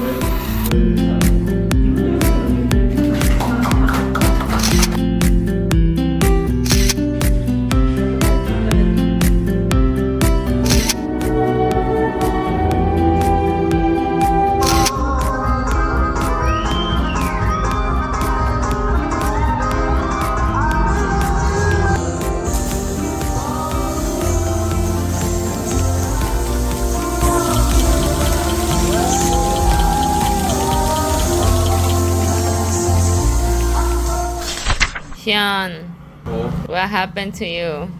Hyun, What happened to you?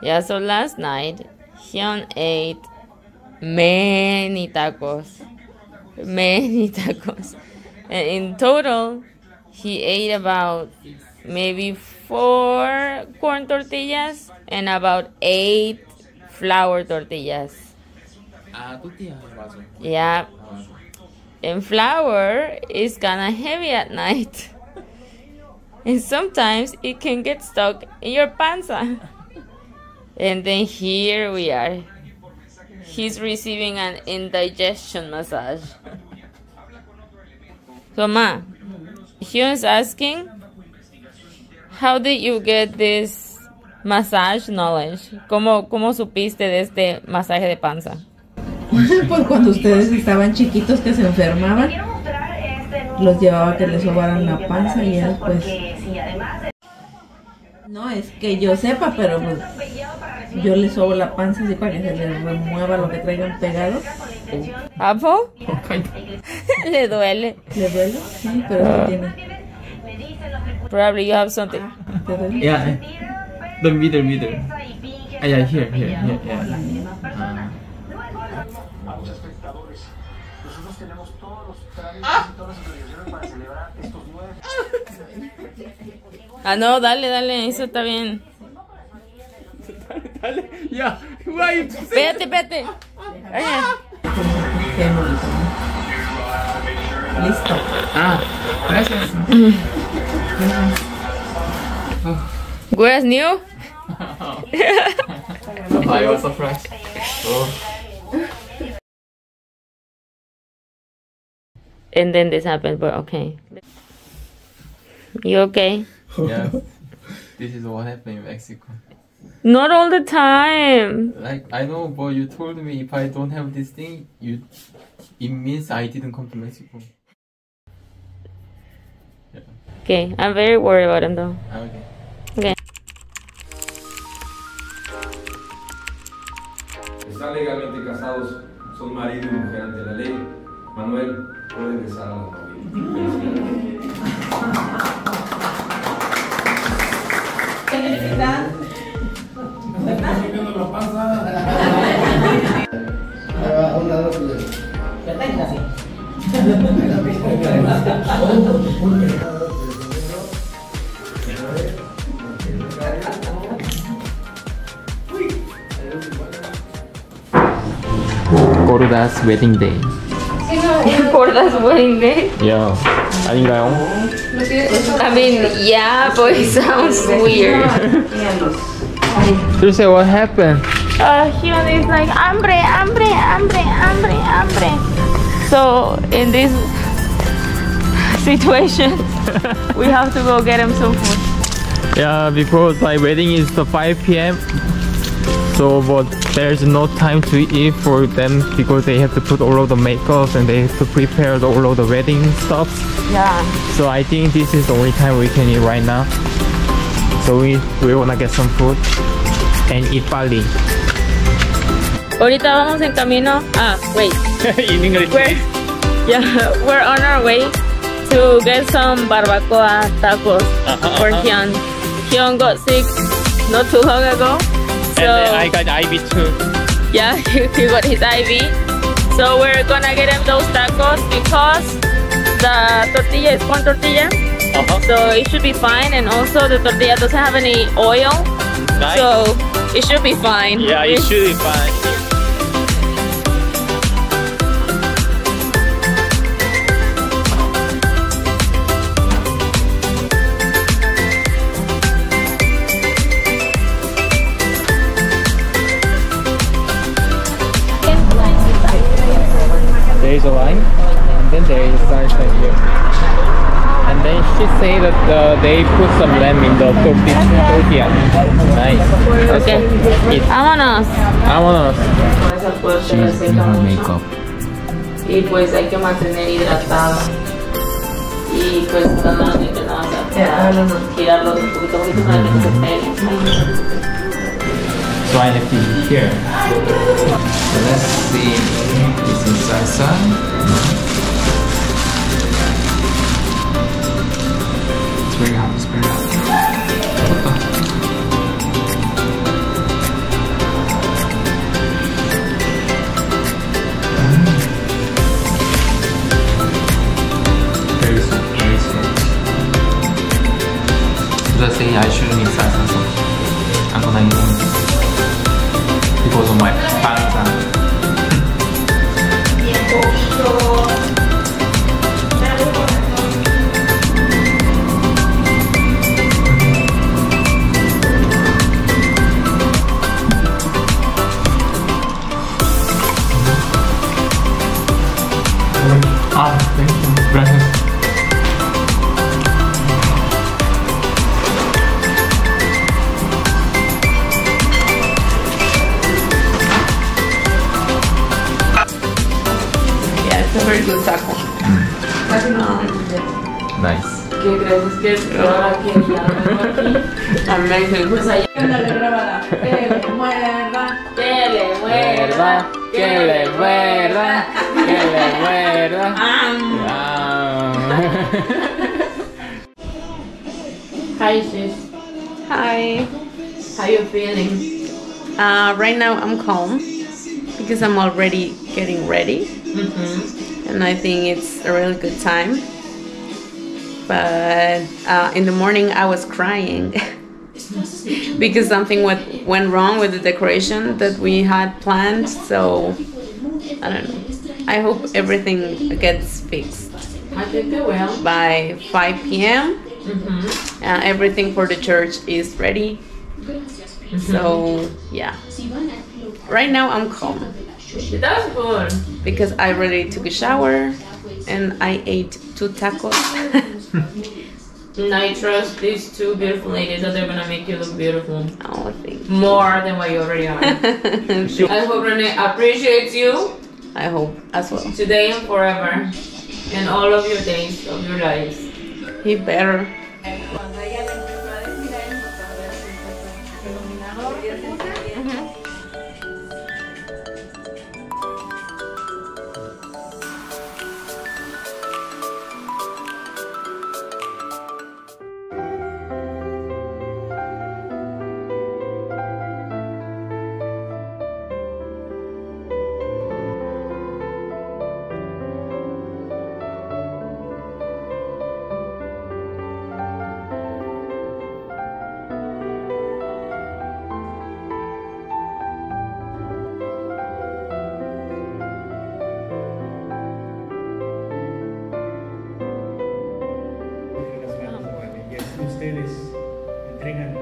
Yeah, so last night, Hyun ate many tacos. Many tacos. And in total, he ate about maybe four corn tortillas and about eight flour tortillas. Ah, tortillas. Yeah. Ah. 아, and flour is kinda heavy at night. And sometimes it can get stuck in your panza. And then here we are. He's receiving an indigestion massage. So, Ma, Hyun's asking, how did you get this massage knowledge? ¿Cómo, ¿Cómo supiste de este masaje de panza? Pues cuando ustedes estaban chiquitos que se enfermaban, los llevaba a que les sobaran la panza y ya después. No es que yo sepa, pero pues yo les sobo la panza así para que se les remueva lo que traigan pegado. ¿Apo? Le duele. ¿Le duele? Sí, pero no tiene. Probably you have something. ¿Te duele? Yeah. The middle, middle. Ah, yeah, here, here, here, yeah. 아. Ah, no, dale, dale, eso está bien. Dale, ya. Güey, espérate, espérate. Listo. Ah, gracias. Where's new? I was. Oh. And then this happened, but okay. You okay? Yeah. This is what happened in Mexico. Not all the time. Like I know, but you told me if I don't have this thing, you it means I didn't come to Mexico. Okay, I'm very worried about him though. Ah, okay. Okay. Están legalmente casados, son marido y mujer ante la ley. Manuel puede besar a la familia. Felicidades. Gorda's wedding day. Gorda's wedding day? Yeah. 아닌가요? I mean, yeah, but it sounds weird. Dulce, what happened? Uh, Hyun is like, hambre, hambre, hambre, hambre, hambre. So, in this situation, we have to go get him some food. Yeah, because my wedding is the 5 p.m. So, but there's no time to eat for them because they have to put all of the makeup and they have to prepare all of the wedding stuff. Yeah. So I think this is the only time we can eat right now. So we we wanna get some food and eat 빨리. Ahorita vamos en camino. Ah, wait. in English. We're, yeah, we're on our way to get some barbacoa tacos for Hyun. Hyun got sick not too long ago. So, And then I got IV too. yeah, he, he got his IV. So we're gonna get him those tacos because the tortilla is corn tortilla, uh -huh. so it should be fine. And also the tortilla doesn't have any oil, nice. so it should be fine. Yeah, it should be fine. There's a line then there is salsa here. And then she say that uh, they put some lamb in the tortilla. tortilla. Nice. Let's Okay. Eat. Vámonos. Vámonos. She's in her makeup. Y pues hay que mantener hidratado. Y pues normalmente nada más Ya, no, no. girarlos un poquito, poquito para que se peguen. So I left it here. So let's see. This is salsa. ¿Qué? Es que ahora que ya lo aquí. Amazing. Pues allá. Ándale, grábala. Que le muerda. Que le muerda. que le muerda, que le muerda. Hi sis. Hi. How you feeling? Uh, right now I'm calm because I'm already getting ready, Mm-hmm. and I think it's a really good time. But uh, in the morning I was crying because something went went wrong with the decoration that we had planned. So I don't know. I hope everything gets fixed I think it will. by 5 p.m. Mm-hmm. Uh, everything for the church is ready. So yeah. Right now I'm calm That's good. because I already took a shower and I ate two tacos. I trust these two beautiful ladies that they're gonna make you look beautiful. oh, thank More than what you already are. I hope Renee appreciates you I hope as well. today and forever. And all of your days of your lives. He better. ustedes entregan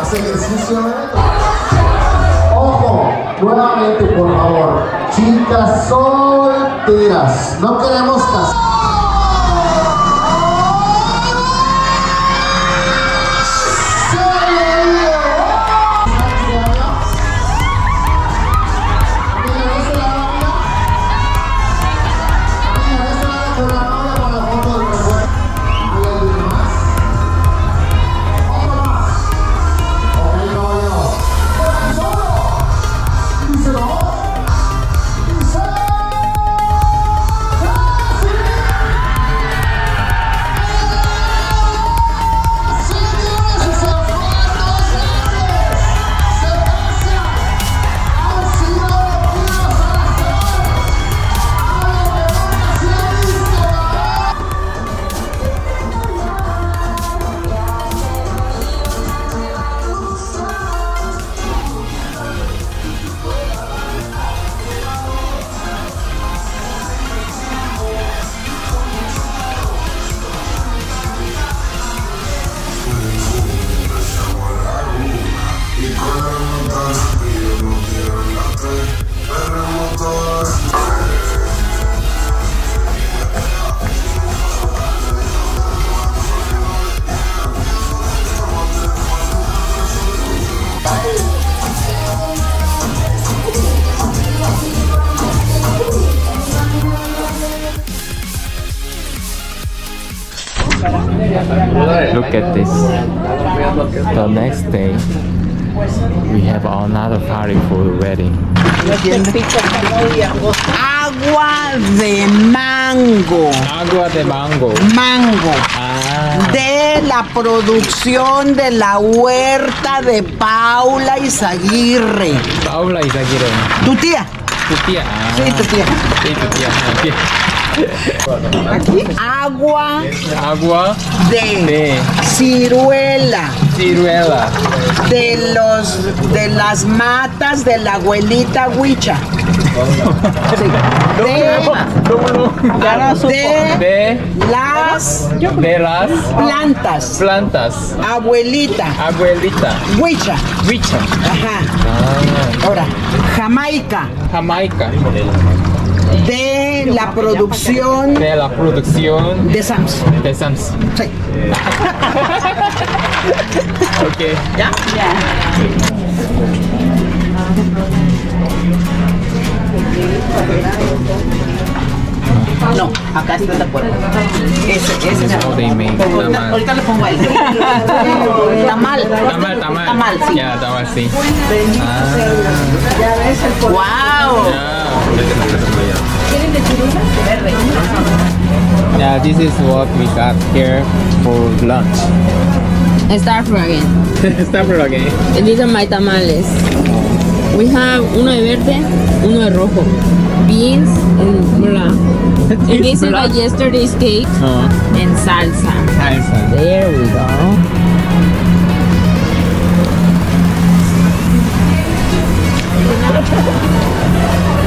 Haz ejercicio, ¿eh? Ojo, nuevamente, por favor. Chicas solteras, no queremos casar. We have another party for the wedding. Agua de mango. Agua de mango. Mango. Ah, De la producción de la huerta de Paula Izaguirre. Paula Izaguirre. Tu tía. Tu tía. Ah, Sí, tu tía. Sí, tu tía. Aquí. Agua Agua de de ciruela. ciruela. De los de las matas de la abuelita Huicha. Sí. De, de las de las plantas. plantas. Abuelita. Abuelita. Huicha. Wicha. Ajá. Ah, Ahora, Jamaica. Jamaica. De la producción De la producción de Sams. de Sams. Sí. Ok. ¿Ya? No, acá está de acuerdo. Ese, ese es make Ahorita, le pongo a él. Tamal. Tamal, tamal. Tamal, sí. Ya, tamal, sí. Wow. Yeah, this is what we got here for lunch. Start from again. start from again. And these are my tamales. We have uno de verde, uno de rojo. Beans and blah. And this is like yesterday's cake Uh, and salsa. salsa. There we go.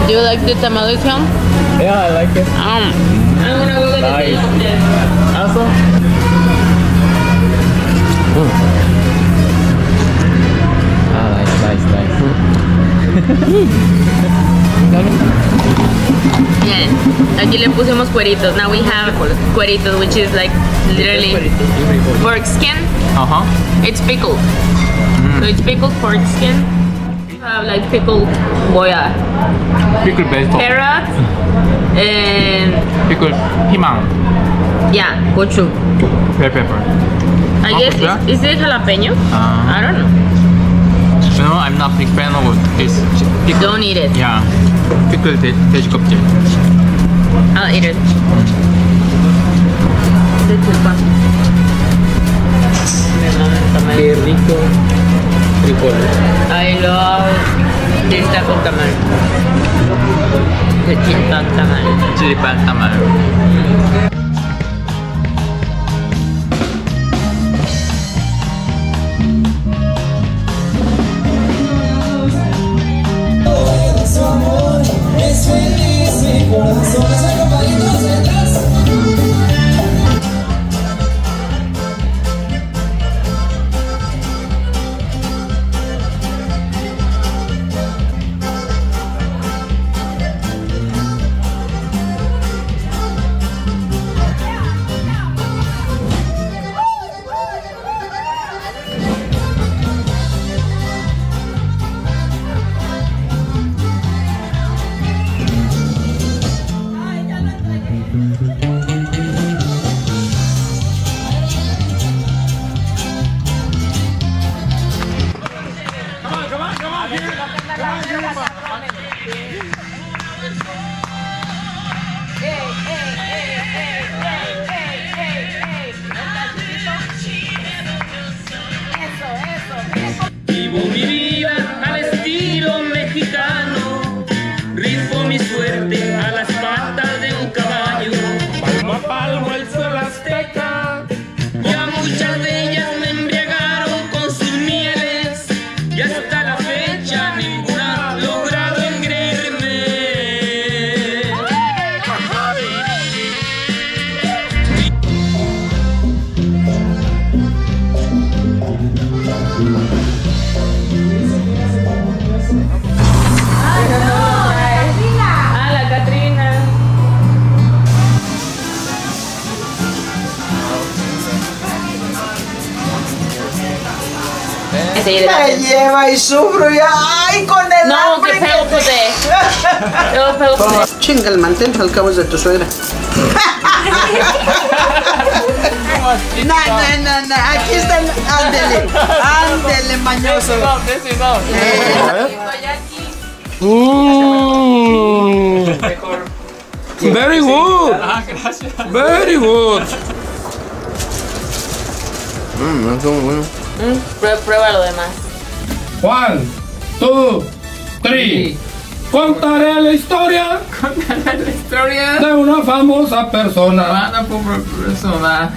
Do you like the tamales, film? Yeah, I like it. Um, I'm gonna go get Nice. it. Also? Ah, nice, nice, nice. Bien. Aquí le pusimos cueritos. Now we have cueritos, which is like literally pork skin. Uh huh. It's pickled. So it's pickled pork skin. We have like pickled boya, Pickled vegetable. carrot, and Pickled piman. yeah, gochu. Bell pepper. I Oh, guess yeah. is, is it jalapeno? Uh, I don't know. you know, I'm not big fan of this. ch- Pickle. Don't eat it. Yeah. Pickled ve- veg 껍질. I'll eat it. Disculpa. Qué rico. Frijoles. I love this type of チンタンタマル。チリパンタマル。Thank you. Me lleva y sufro y ay con el No, hambre que feo pude. Feo, feo pude. Chinga el mantel, al cabo es de tu suegra. No, no, no, no, aquí está el... Ándele, ándele, mañoso. Very good. Very good. Mm, prue- prueba lo demás. One, two, three. Contaré la historia La historia de una famosa persona. una pobre persona